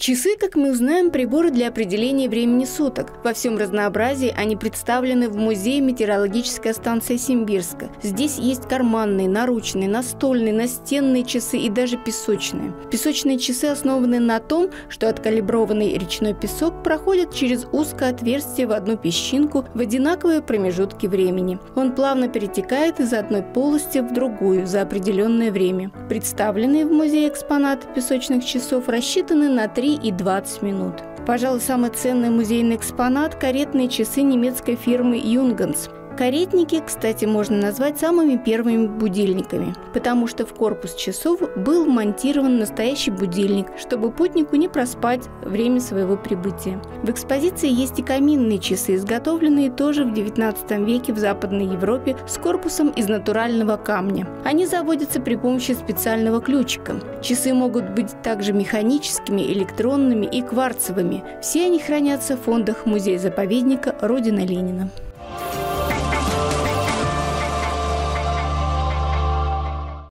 Часы, как мы узнаем, приборы для определения времени суток. Во всем разнообразии они представлены в Музее метеорологической станции Симбирска. Здесь есть карманные, наручные, настольные, настенные часы и даже песочные. Песочные часы основаны на том, что откалиброванный речной песок проходит через узкое отверстие в одну песчинку в одинаковые промежутки времени. Он плавно перетекает из одной полости в другую за определенное время. Представленные в музее экспонаты песочных часов рассчитаны на 3 и 20 минут. Пожалуй, самый ценный музейный экспонат – каретные часы немецкой фирмы «Юнганс». Каретники, кстати, можно назвать самыми первыми будильниками, потому что в корпус часов был монтирован настоящий будильник, чтобы путнику не проспать время своего прибытия. В экспозиции есть и каминные часы, изготовленные тоже в XIX веке в Западной Европе с корпусом из натурального камня. Они заводятся при помощи специального ключика. Часы могут быть также механическими, электронными и кварцевыми. Все они хранятся в фондах музея-заповедника Родина Ленина.